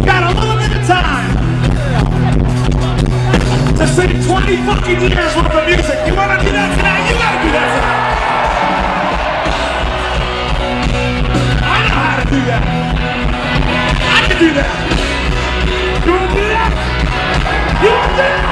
You got a little bit of time to sing 20 fucking years worth of music. You wanna do that tonight? You gotta do that tonight. I know how to do that. I can do that. You wanna do that? You wanna do that?